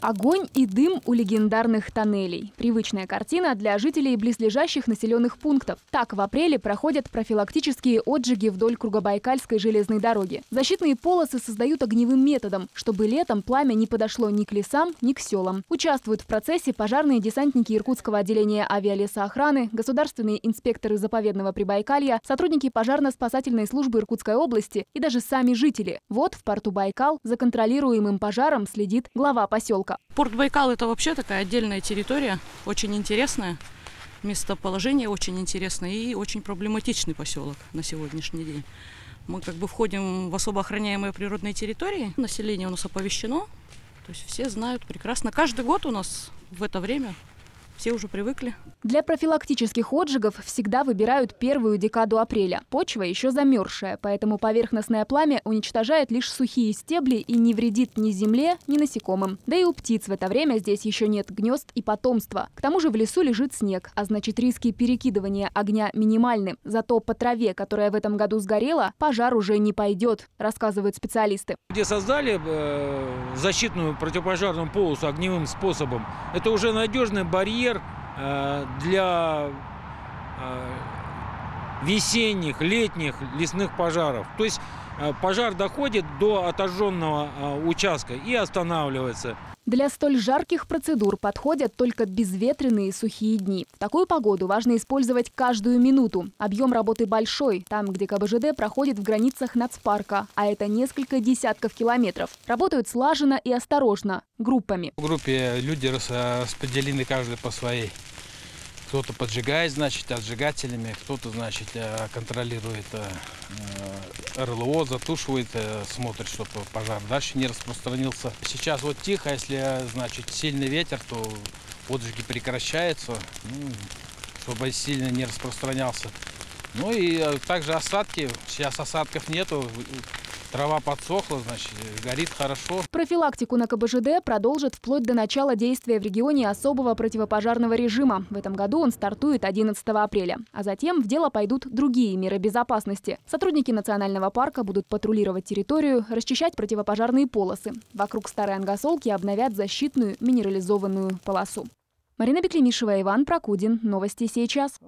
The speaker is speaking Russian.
Огонь и дым у легендарных тоннелей. Привычная картина для жителей близлежащих населенных пунктов. Так, в апреле проходят профилактические отжиги вдоль Кругобайкальской железной дороги. Защитные полосы создают огневым методом, чтобы летом пламя не подошло ни к лесам, ни к селам. Участвуют в процессе пожарные десантники Иркутского отделения авиалесоохраны, государственные инспекторы заповедного Прибайкалья, сотрудники пожарно-спасательной службы Иркутской области и даже сами жители. Вот в порту Байкал за контролируемым пожаром следит глава поселка. Порт Байкал это вообще такая отдельная территория, очень интересная. Местоположение очень интересное и очень проблематичный поселок на сегодняшний день. Мы как бы входим в особо охраняемые природные территории. Население у нас оповещено. То есть все знают прекрасно. Каждый год у нас в это время все уже привыкли. Для профилактических отжигов всегда выбирают первую декаду апреля. Почва еще замерзшая, поэтому поверхностное пламя уничтожает лишь сухие стебли и не вредит ни земле, ни насекомым. Да и у птиц в это время здесь еще нет гнезд и потомства. К тому же в лесу лежит снег, а значит риски перекидывания огня минимальны. Зато по траве, которая в этом году сгорела, пожар уже не пойдет, рассказывают специалисты. Где создали э, защитную противопожарную полосу огневым способом, это уже надежный барьер барьер э, для э, весенних, летних лесных пожаров. То есть пожар доходит до отожженного участка и останавливается. Для столь жарких процедур подходят только безветренные сухие дни. В такую погоду важно использовать каждую минуту. Объем работы большой, там, где КБЖД проходит в границах нацпарка, а это несколько десятков километров. Работают слаженно и осторожно, группами. В группе люди распределены каждый по своей кто-то поджигает, значит, отжигателями, кто-то, значит, э, контролирует э, РЛО, затушивает, э, смотрит, чтобы пожар дальше не распространился. Сейчас вот тихо, если, значит, сильный ветер, то отжиги прекращаются, ну, чтобы сильно не распространялся. Ну и также осадки, сейчас осадков нету, Трава подсохла, значит, горит хорошо. Профилактику на КБЖД продолжит вплоть до начала действия в регионе особого противопожарного режима. В этом году он стартует 11 апреля. А затем в дело пойдут другие меры безопасности. Сотрудники национального парка будут патрулировать территорию, расчищать противопожарные полосы. Вокруг Старой Ангосолки обновят защитную минерализованную полосу. Марина Беклемишева, Иван Прокудин. Новости сейчас.